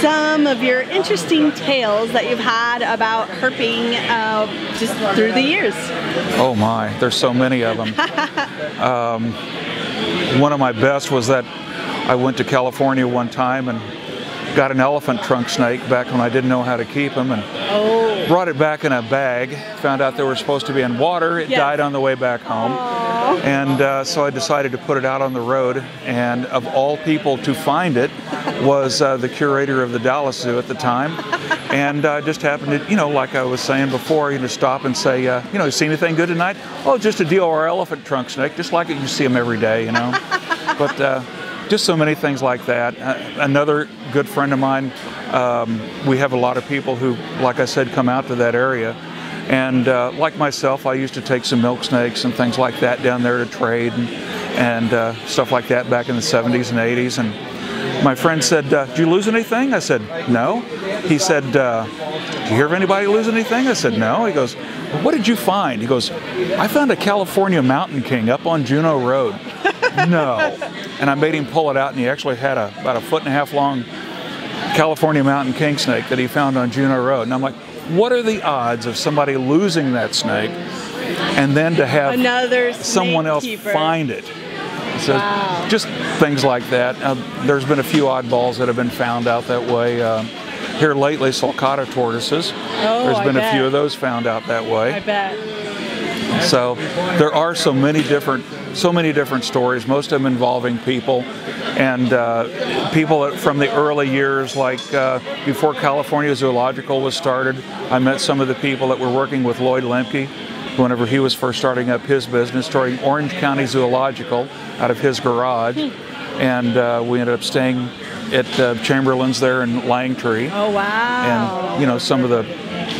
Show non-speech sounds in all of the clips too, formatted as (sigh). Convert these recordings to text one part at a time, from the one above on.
some of your interesting tales that you've had about herping uh, just through the years. Oh my, there's so many of them. (laughs) um, one of my best was that I went to California one time and got an elephant trunk snake back when I didn't know how to keep them and oh. Brought it back in a bag. Found out they were supposed to be in water. It yes. died on the way back home. Aww. And uh, so I decided to put it out on the road. And of all people to find it was uh, the curator of the Dallas Zoo at the time. and I uh, just happened to, you know, like I was saying before, you know, stop and say, uh, you know, you see anything good tonight? Oh, just a DOR elephant trunk snake, just like it. You see them every day, you know. (laughs) but uh, just so many things like that. Another good friend of mine, um, we have a lot of people who, like I said, come out to that area. And uh, like myself, I used to take some milk snakes and things like that down there to trade and, and uh, stuff like that back in the 70s and 80s. And my friend said, uh, Did you lose anything? I said, No. He said, uh, Did you hear of anybody lose anything? I said, No. He goes, What did you find? He goes, I found a California Mountain King up on Juno Road no. And I made him pull it out, and he actually had a, about a foot and a half long California mountain king snake that he found on Juno Road. And I'm like, what are the odds of somebody losing that snake and then to have Another someone else keeper. find it? So wow. just things like that. Uh, there's been a few oddballs that have been found out that way. Uh, here lately, sulcata tortoises. Oh, There's been a few of those found out that way. I bet. So there are so many different, so many different stories. Most of them involving people, and uh, people from the early years, like uh, before California Zoological was started. I met some of the people that were working with Lloyd Lemke whenever he was first starting up his business, starting Orange County Zoological out of his garage, and uh, we ended up staying at uh, Chamberlain's there in Langtry. Oh wow! And you know some of the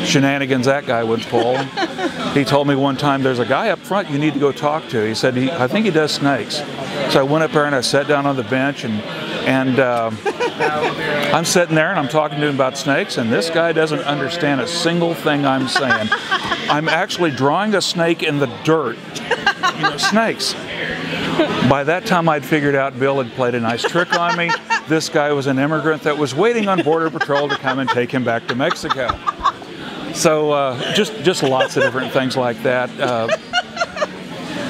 shenanigans that guy would pull. (laughs) he told me one time, "There's a guy up front you need to go talk to." He said, he, "I think he does snakes." So I went up there and I sat down on the bench and and uh, (laughs) I'm sitting there and I'm talking to him about snakes, and this guy doesn't understand a single thing I'm saying. (laughs) I'm actually drawing a snake in the dirt. You know, snakes. By that time, I'd figured out Bill had played a nice trick on me. This guy was an immigrant that was waiting on Border Patrol to come and take him back to Mexico. So uh, just just lots of different things like that. Uh,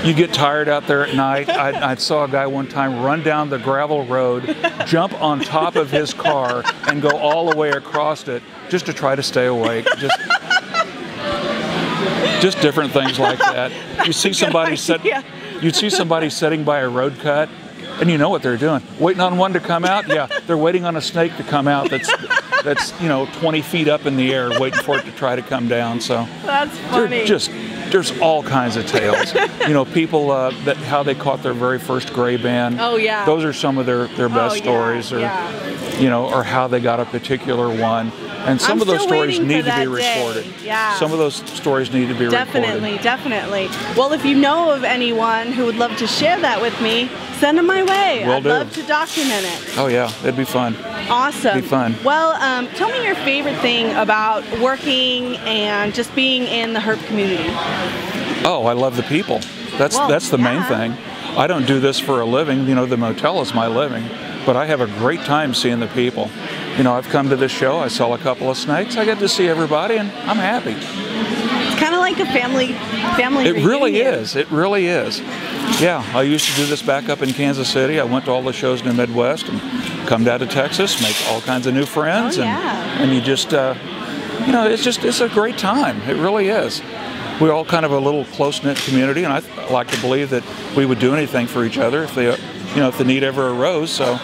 you get tired out there at night. I, I, saw a guy one time run down the gravel road, jump on top of his car, and go all the way across it just to try to stay awake. Just just different things like that. You see somebody (laughs) sit, you'd see somebody sitting by a road cut, and you know what they're doing. Waiting on one to come out. Yeah, they're waiting on a snake to come out. That's that's you know 20 feet up in the air, waiting for it to try to come down. So that's funny. just there's all kinds of tales. you know, people uh, that how they caught their very first gray band. Oh yeah. Those are some of their their best oh, yeah, stories, or yeah. you know, or how they got a particular one. And some I'm of those stories need to be that day. recorded. Yeah. Some of those stories need to be definitely, recorded. Definitely, definitely. Well, if you know of anyone who would love to share that with me, send them my way. Will I'd do. love to document it. Oh yeah, it'd be fun. Awesome. It'd Be fun. Well, um, tell me your favorite thing about working and just being in the herp community. Oh, I love the people. That's Well, that's the main thing. I don't do this for a living. You know, the motel is my living, but I have a great time seeing the people. You know, I've come to this show. I saw a couple of snakes. I get to see everybody, and I'm happy. It's kind of like a family family. It really is. It really is. Yeah, I used to do this back up in Kansas City. I went to all the shows in the Midwest and come down to Texas, make all kinds of new friends, Oh, and yeah. and you just, uh, you know, it's just it's a great time. It really is. We're all kind of a little close knit community, and I like to believe that we would do anything for each other if the, you know, if the need ever arose. So.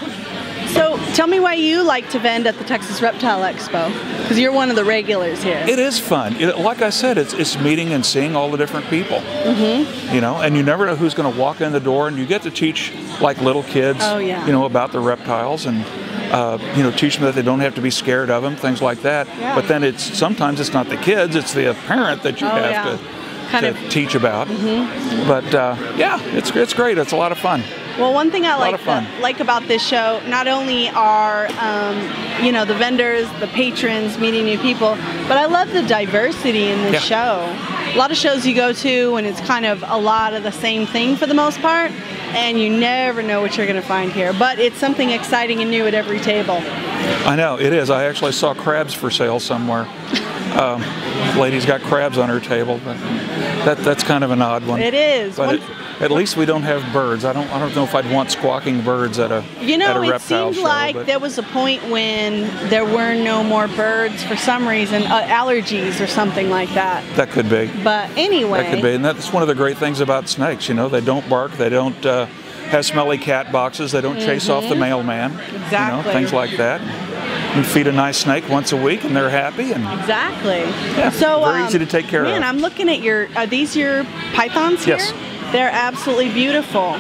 So, tell me why you like to vend at the Texas Reptile Expo, because you're one of the regulars here. It is fun. It- like I said, it's it's meeting and seeing all the different people. Mm-hmm. You know, and you never know who's going to walk in the door, and you get to teach like little kids. Oh, yeah. You know about the reptiles and. Uh, you know, teach them that they don't have to be scared of them, things like that. Yeah. But then it's sometimes it's not the kids; it's the parent that you Oh, have yeah. to, Kind to of- Mm-hmm. teach about. But uh, yeah, it's it's great. It's a lot of fun. Well, one thing I like like about this show, not only are um, you know the vendors, the patrons meeting new people, but I love the diversity in this show. A lot of shows you go to, and it's kind of a lot of the same thing for the most part, and you never know what you're going to find here. But it's something exciting and new at every table. I know it is. I actually saw crabs for sale somewhere. Um, lady's got crabs on her table, but that that's kind of an odd one. It is. But at least we don't have birds. I don't I don't know if I'd want squawking birds at a You at know, a it seemed show. like but there was a point when there were no more birds for some reason, uh, allergies or something like that. that could be. But anyway, That could be, and that's one of the great things about snakes. You know, they don't bark. They don't uh, have smelly cat boxes. They don't chase off the mailman. Exactly. You Mm-hmm. Know, things like that. You feed a nice snake once a week, and they're happy. And Exactly. Yeah, so very um, easy to take care man, of. I'm looking at your. Are these your pythons here? They're absolutely beautiful.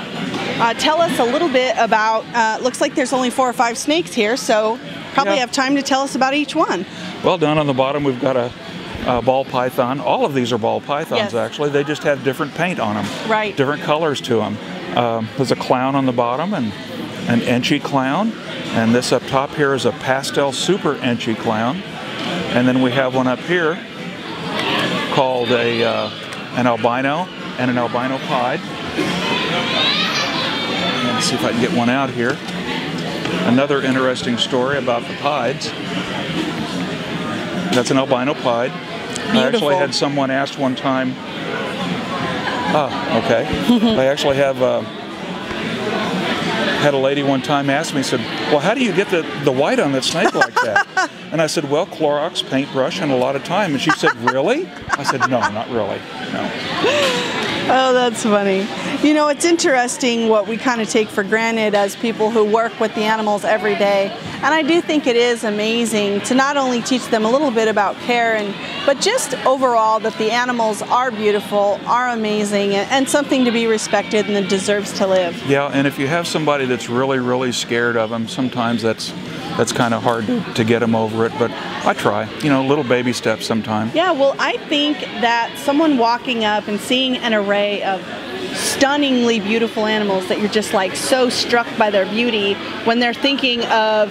Uh, tell us a little bit about. Uh, looks like there's only four or five snakes here, so probably Yeah. have time to tell us about each one. well, down on the bottom we've got a, a ball python. All of these are ball pythons, Yes. actually. They just have different paint on them. Right. Different colors to them. Um, there's a clown on the bottom and an enchi clown, and this up top here is a pastel super enchi clown, and then we have one up here called a uh, an albino and an albino pied. Let's see if I can get one out here. Another interesting story about the pieds. That's an albino pied. I actually had someone ask one time. Oh, okay. (laughs) I actually have. Uh, had a lady one time ask me, said, "Well, how do you get the, the white on that snake like that?" (laughs) And I said, "Well, Clorox, paintbrush, and a lot of time." And she said, "Really?" I said, "No, not really. No." (laughs) Oh, that's funny. You know, it's interesting what we kind of take for granted as people who work with the animals every day. And I do think it is amazing to not only teach them a little bit about care and but just overall that the animals are beautiful, are amazing, and, something to be respected and that deserves to live. Yeah, and if you have somebody that's really, really scared of them, sometimes that's that's kind of hard to, to get them over it. But I try. You know, little baby steps sometimes. Yeah, well, I think that someone walking up and seeing an array of stunningly beautiful animals that you're just like so struck by their beauty when they're thinking of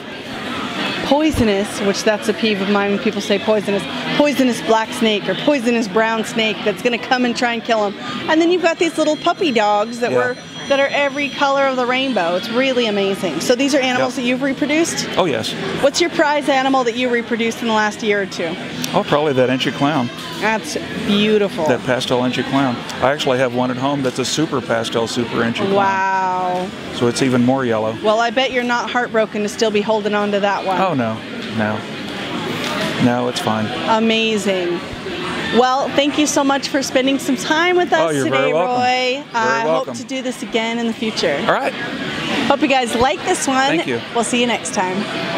poisonous, which that's a peeve of mine when people say poisonous, poisonous black snake or poisonous brown snake that's going to come and try and kill them. And then you've got these little puppy dogs that Yeah. were that are every color of the rainbow. It's really amazing. So these are animals Yep. that you've reproduced. Oh yes. What's your prize animal that you reproduced in the last year or two? Oh, probably that enchi clown, That's beautiful. that pastel enchi clown. I actually have one at home that's a super pastel, super enchi clown. Wow. So it's even more yellow. Well, I bet you're not heartbroken to still be holding on to that one. Oh no, no, no, it's fine. Amazing. Well, thank you so much for spending some time with oh, us Oh, today. Roy. I welcome. hope to do this again in the future. All right. Hope you guys like this one. Thank you. We'll see you next time.